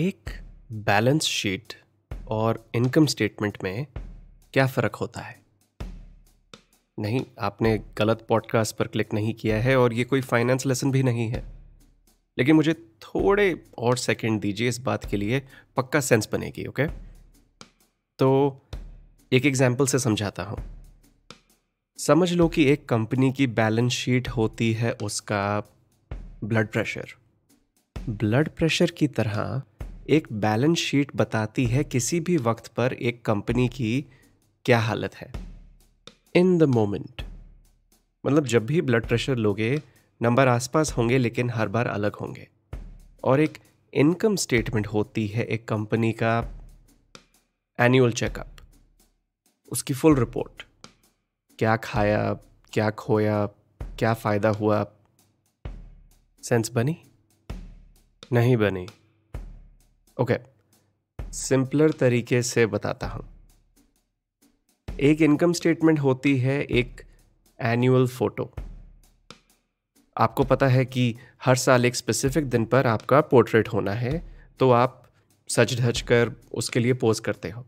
एक balance sheet और income statement में क्या फ़र्क होता है? नहीं, आपने गलत पॉडकास्ट पर क्लिक नहीं किया है और ये कोई फाइनेंस लेसन भी नहीं है। लेकिन मुझे थोड़े और सेकंड दीजिए इस बात के लिए, पक्का सेंस बनेगी ओके तो एक एग्ज़ाम्पल से समझाता हूँ। समझ लो कि एक कंपनी की बैलेंस शीट होती है उसका ब्लड प्रेशर ब्लड प्रेशर की तरह एक बैलेंस शीट बताती है किसी भी वक्त पर एक कंपनी की क्या हालत है। In the moment. मतलब जब भी ब्लड प्रेशर लोगे, नंबर आसपास होंगे, लेकिन हर बार अलग होंगे। और एक इनकम स्टेटमेंट होती है एक कंपनी का एनुअल चेकअप। उसकी फुल रिपोर्ट। क्या खाया, क्या खोया, क्या फ़ायदा हुआ? सेंस बनी? नहीं बनी। ओके सिंपलर तरीके से बताता हूँ। एक इनकम स्टेटमेंट होती है एक एनुअल फ़ोटो आपको पता है कि हर साल एक स्पेसिफिक दिन पर आपका पोर्ट्रेट होना है तो आप सच धज कर उसके लिए पोज करते हो।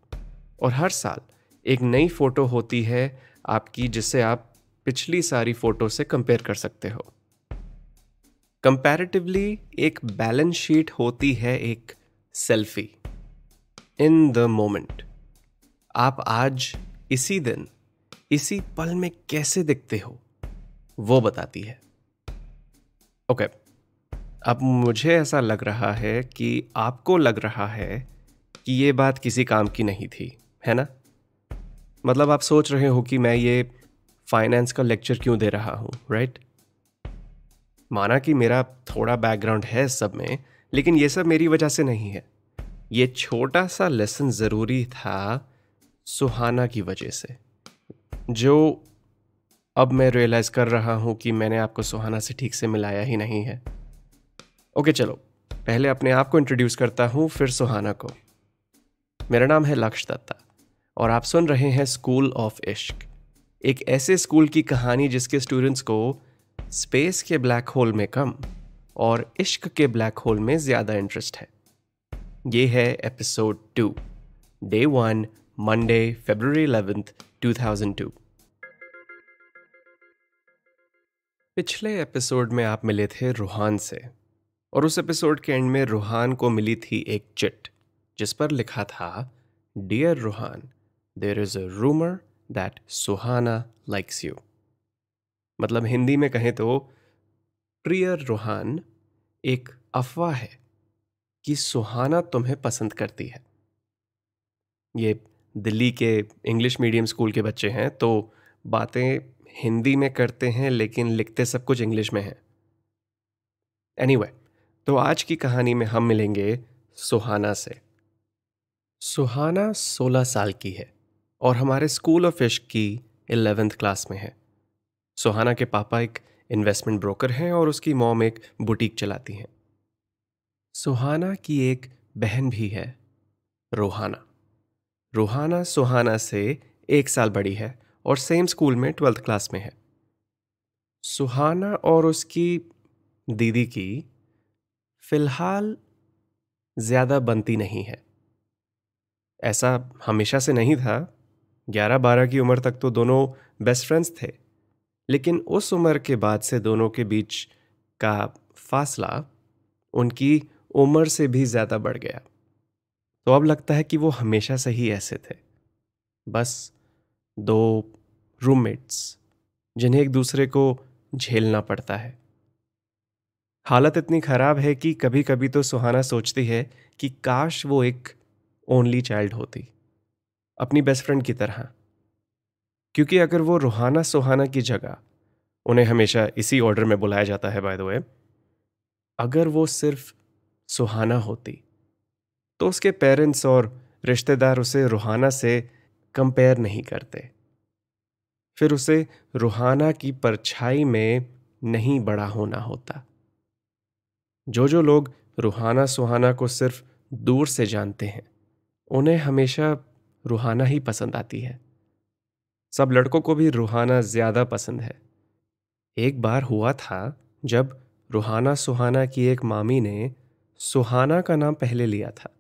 और हर साल एक नई फ़ोटो होती है आपकी, जिससे आप पिछली सारी फ़ोटो से कंपेयर कर सकते हो। कंपैरेटिवली एक बैलेंस शीट होती है एक सेल्फी इन द मोमेंट, आप आज इसी दिन, इसी पल में कैसे दिखते हो, वो बताती है ओके okay. अब मुझे ऐसा लग रहा है कि आपको लग रहा है कि ये बात किसी काम की नहीं थी, है ना मतलब आप सोच रहे हो कि मैं ये फाइनेंस का लेक्चर क्यों दे रहा हूँ राइट? माना कि मेरा थोड़ा बैकग्राउंड है सब में लेकिन ये सब मेरी वजह से नहीं है। ये छोटा सा लेसन ज़रूरी था सुहाना की वजह से, जो अब मैं रियलाइज़ कर रहा हूँ कि मैंने आपको सुहाना से ठीक से मिलाया ही नहीं है। ओके चलो, पहले अपने आप को इंट्रोड्यूस करता हूँ, फिर सुहाना को। मेरा नाम है लक्ष्य दत्ता, और आप सुन रहे हैं स्कूल ऑफ़ इश्क एक ऐसे स्कूल की कहानी जिसके स्टूडेंट्स को स्पेस के ब्लैक होल में कम और इश्क के ब्लैक होल में ज़्यादा इंटरेस्ट है। ये है episode two day one Monday two thousand two पिछले एपिसोड में आप मिले थे रूहान से और उस एपिसोड के एंड में रूहान को मिली थी एक चिट, जिस पर लिखा था dear Ruhaan there is a rumour that Suhana likes you मतलब हिंदी में कहें तो प्रिय रूहान एक अफवाह है कि सुहाना तुम्हें पसंद करती है। ये दिल्ली के इंग्लिश मीडियम स्कूल के बच्चे हैं तो बातें हिंदी में करते हैं लेकिन लिखते सब कुछ इंग्लिश में है। एनीवे anyway, तो आज की कहानी में हम मिलेंगे सुहाना से। सुहाना 16 साल की है और हमारे स्कूल ऑफ़ इश्क की एलेवेंथ क्लास में है। सुहाना के पापा एक इन्वेस्टमेंट ब्रोकर हैं और उसकी मॉम एक बुटीक चलाती हैं। सुहाना की एक बहन भी है, रोहाना। रोहाना सुहाना से एक साल बड़ी है और सेम स्कूल में ट्वेल्थ क्लास में है। सुहाना और उसकी दीदी की फ़िलहाल ज़्यादा बनती नहीं है। ऐसा हमेशा से नहीं था, ग्यारह बारह की उम्र तक तो दोनों बेस्ट फ्रेंड्स थे। लेकिन उस उम्र के बाद से दोनों के बीच का फासला उनकी उम्र से भी ज़्यादा बढ़ गया। तो अब लगता है कि वो हमेशा से ही ऐसे थे। बस दो रूममेट्स जिन्हें एक दूसरे को झेलना पड़ता है। हालत इतनी ख़राब है कि कभी कभी तो सुहाना सोचती है कि काश वो एक ओनली चाइल्ड होती। अपनी बेस्ट फ्रेंड की तरह। क्योंकि अगर वो रूहाना सुहाना की जगह, उन्हें हमेशा इसी ऑर्डर में बुलाया जाता है बाय द वे अगर वो सिर्फ़ सुहाना होती तो उसके पेरेंट्स और रिश्तेदार उसे रूहाना से कंपेयर नहीं करते। फिर उसे रूहाना की परछाई में नहीं बड़ा होना होता। जो जो लोग रूहाना सुहाना को सिर्फ़ दूर से जानते हैं, उन्हें हमेशा रूहाना ही पसंद आती है। सब लड़कों को भी रूहाना ज़्यादा पसंद है। एक बार हुआ था, जब रूहाना सुहाना की एक मामी ने सुहाना का नाम पहले लिया था।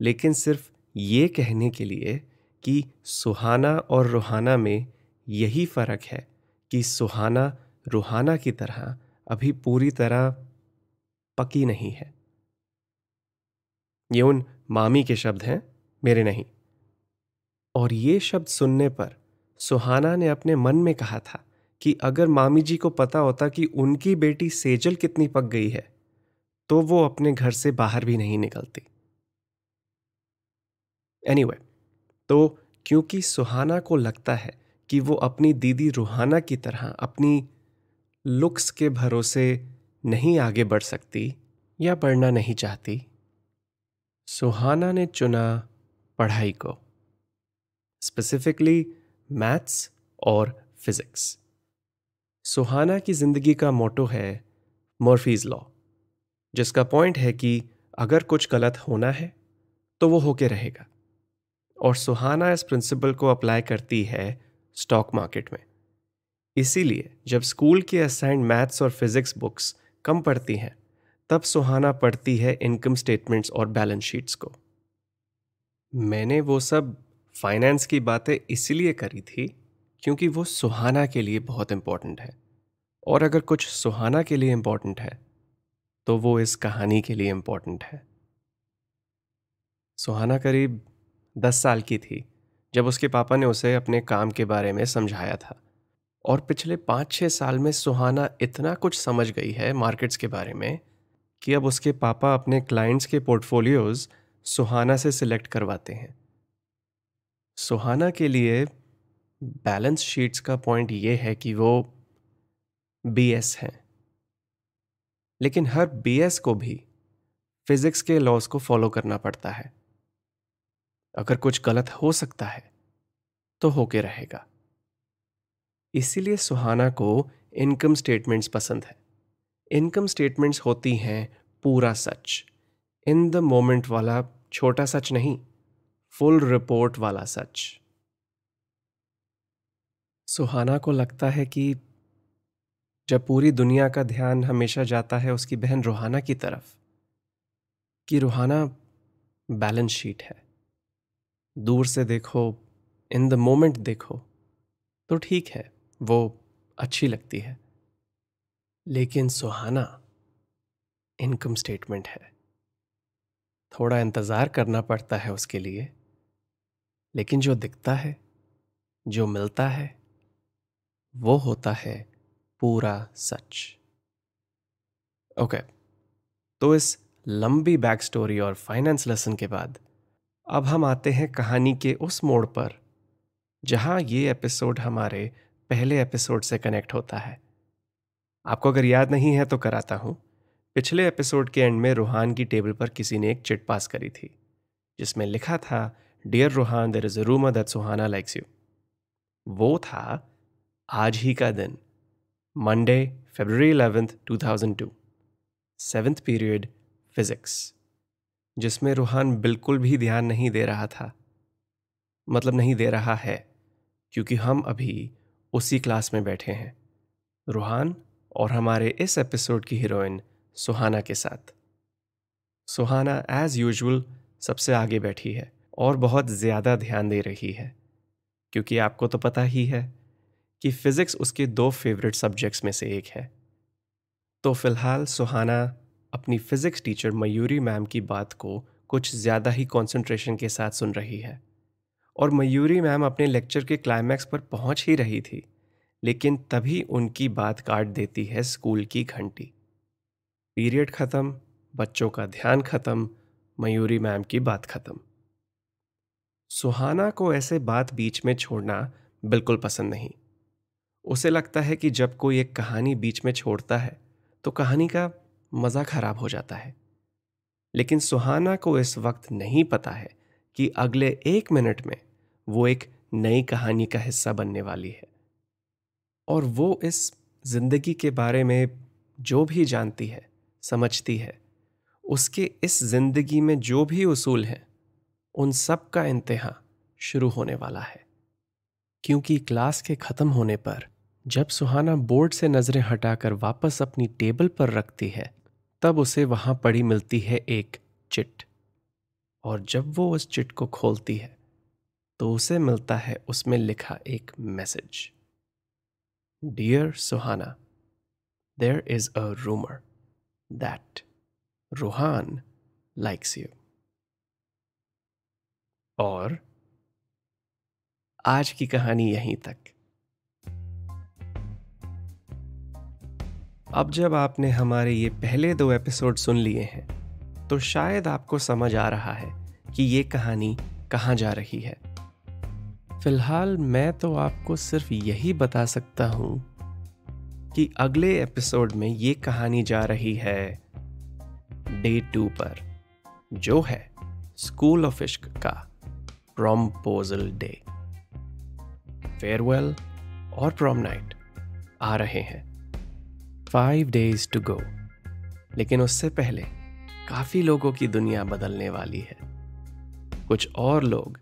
लेकिन सिर्फ़ ये कहने के लिए कि सुहाना और रूहाना में यही फ़र्क है कि सुहाना रूहाना की तरह अभी पूरी तरह पकी नहीं है। ये उन मामी के शब्द हैं, मेरे नहीं। और ये शब्द सुनने पर सुहाना ने अपने मन में कहा था कि अगर मामी जी को पता होता कि उनकी बेटी सेजल कितनी पक गई है तो वो अपने घर से बाहर भी नहीं निकलती। एनीवे anyway, तो क्योंकि सुहाना को लगता है कि वो अपनी दीदी रूहाना की तरह अपनी लुक्स के भरोसे नहीं आगे बढ़ सकती या बढ़ना नहीं चाहती सुहाना ने चुना पढ़ाई को। स्पेसिफिकली मैथ्स और फिजिक्स। सुहाना की ज़िंदगी का मोटो है मॉर्फीज लॉ, जिसका पॉइंट है कि अगर कुछ गलत होना है तो वो होके रहेगा। और सुहाना इस प्रिंसिपल को अप्लाई करती है स्टॉक मार्केट में। इसीलिए जब स्कूल की असाइंड मैथ्स और फिजिक्स बुक्स कम पढ़ती हैं, तब सुहाना पढ़ती है इनकम स्टेटमेंट्स और बैलेंस शीट्स को। मैंने वो सब फाइनेंस की बातें इसलिए करी थी क्योंकि वो सुहाना के लिए बहुत इंपॉर्टेंट है। और अगर कुछ सुहाना के लिए इंपॉर्टेंट है तो वो इस कहानी के लिए इंपॉर्टेंट है। सुहाना करीब दस साल की थी, जब उसके पापा ने उसे अपने काम के बारे में समझाया था। और पिछले पाँच छः साल में सुहाना इतना कुछ समझ गई है मार्केट्स के बारे में कि अब उसके पापा अपने क्लाइंट्स के पोर्टफोलियोज सुहाना से सिलेक्ट करवाते हैं। सुहाना के लिए बैलेंस शीट्स का पॉइंट ये है कि वो बीएस हैं। लेकिन हर बीएस को भी फिजिक्स के लॉज को फॉलो करना पड़ता है। अगर कुछ गलत हो सकता है तो होके रहेगा। इसीलिए सुहाना को इनकम स्टेटमेंट्स पसंद है। इनकम स्टेटमेंट्स होती हैं पूरा सच। इन द मोमेंट वाला छोटा सच नहीं। फुल रिपोर्ट वाला सच। सुहाना को लगता है कि जब पूरी दुनिया का ध्यान हमेशा जाता है उसकी बहन रूहाना की तरफ़, कि रूहाना बैलेंस शीट है। दूर से देखो, इन द मोमेंट देखो तो ठीक है, वो अच्छी लगती है। लेकिन सुहाना, इनकम स्टेटमेंट है। थोड़ा इंतज़ार करना पड़ता है उसके लिए। लेकिन जो दिखता है जो मिलता है वो होता है पूरा सच। ओके okay, तो इस लंबी बैक स्टोरी और फाइनेंस लेसन के बाद अब हम आते हैं कहानी के उस मोड़ पर जहाँ ये एपिसोड हमारे पहले एपिसोड से कनेक्ट होता है। आपको अगर याद नहीं है तो कराता हूँ। पिछले एपिसोड के एंड में रूहान की टेबल पर किसी ने एक चिट पास करी थी जिसमें लिखा था dear Ruhaan there is a rumour that Suhana likes you वो था आज ही का दिन Monday February eleventh two thousand two seventh period physics जिसमें रूहान बिल्कुल भी ध्यान नहीं दे रहा था। मतलब नहीं दे रहा है, क्योंकि हम अभी उसी क्लास में बैठे हैं रूहान और हमारे इस एपिसोड की हीरोइन सुहाना के साथ। सुहाना एज यूजुअल सबसे आगे बैठी है। और बहुत ज़्यादा ध्यान दे रही है। क्योंकि आपको तो पता ही है कि फिज़िक्स उसके दो फेवरेट सब्जेक्ट्स में से एक है। तो फ़िलहाल सुहाना, अपनी फ़िज़िक्स टीचर मयूरी मैम की बात को कुछ ज़्यादा ही कंसंट्रेशन के साथ सुन रही है। और मयूरी मैम अपने लेक्चर के क्लाइमैक्स पर पहुँच ही रही थी, लेकिन तभी उनकी बात काट देती है स्कूल की घंटी। पीरियड ख़त्म, बच्चों का ध्यान ख़त्म, मयूरी मैम की बात ख़त्म। सुहाना को ऐसे बात बीच में छोड़ना बिल्कुल पसंद नहीं। उसे लगता है कि जब कोई एक कहानी बीच में छोड़ता है तो कहानी का मज़ा खराब हो जाता है। लेकिन सुहाना को इस वक्त नहीं पता है कि अगले एक मिनट में वो एक नई कहानी का हिस्सा बनने वाली है। और वो इस ज़िंदगी के बारे में जो भी जानती है, समझती है, उसके इस ज़िंदगी में जो भी उसूल हैं उन सब का इंतहा शुरू होने वाला है। क्योंकि क्लास के ख़त्म होने पर, जब सुहाना बोर्ड से नज़रें हटाकर वापस अपनी टेबल पर रखती है, तब उसे वहाँ पड़ी मिलती है एक चिट। और जब वो उस चिट को खोलती है तो उसे मिलता है उसमें लिखा एक message. Dear Suhana there is a rumour that Ruhaan likes you और आज की कहानी यहीं तक। अब जब आपने हमारे ये पहले दो एपिसोड सुन लिए हैं तो शायद आपको समझ आ रहा है कि ये कहानी कहाँ जा रही है। फ़िलहाल मैं तो आपको सिर्फ़ यही बता सकता हूँ कि अगले एपिसोड में ये कहानी जा रही है डे टू पर, जो है स्कूल ऑफ़ इश्क का। प्रोम्पोजल डे फेयरवेल और प्रोम नाइट आ रहे हैं। फाइव डेज़ टू गो लेकिन उससे पहले काफ़ी लोगों की दुनिया बदलने वाली है। कुछ और लोग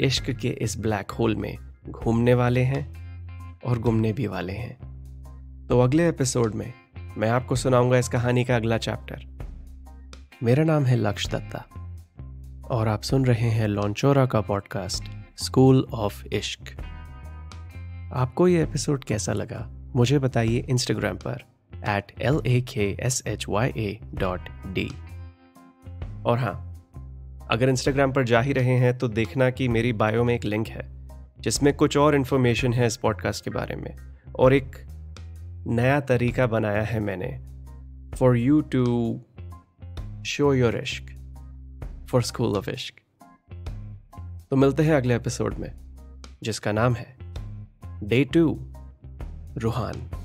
इश्क के इस ब्लैक होल में घूमने वाले हैं और घूमने भी वाले हैं। तो अगले एपिसोड में मैं आपको सुनाऊँगा इस कहानी का अगला चैप्टर मेरा नाम है लक्ष्य दत्ता। और आप सुन रहे हैं लॉन्चोरा का पॉडकास्ट स्कूल ऑफ़ इश्क आपको ये एपिसोड कैसा लगा? मुझे बताइए इंस्टाग्राम पर at L A K S H Y A dot D और हाँ अगर इंस्टाग्राम पर जा ही रहे हैं तो देखना कि मेरी बायो में एक लिंक है, जिसमें कुछ और इन्फॉर्मेशन है इस पॉडकास्ट के बारे में। और एक नया तरीका बनाया है मैंने for you to show your इश्क फॉर स्कूल ऑफ़ इश्क तो मिलते हैं अगले एपिसोड में, जिसका नाम है डे टू रूहान